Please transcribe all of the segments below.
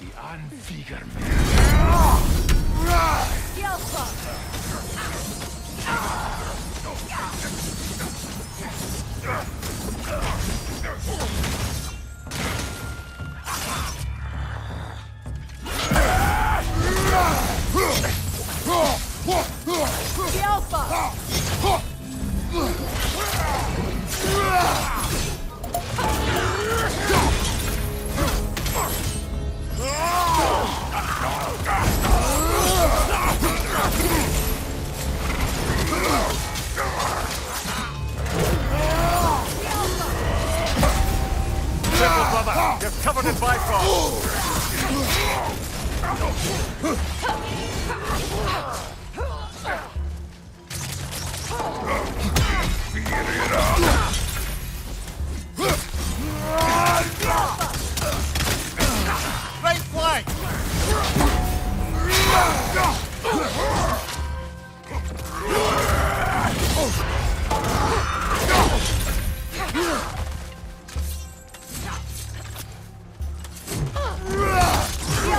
Die Anflieger. Alpha! You're covered in Bifrost! Right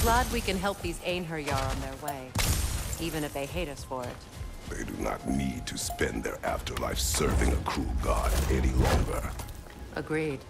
glad we can help these Einherjar on their way, even if they hate us for it. They do not need to spend their afterlife serving a cruel god any longer. Agreed.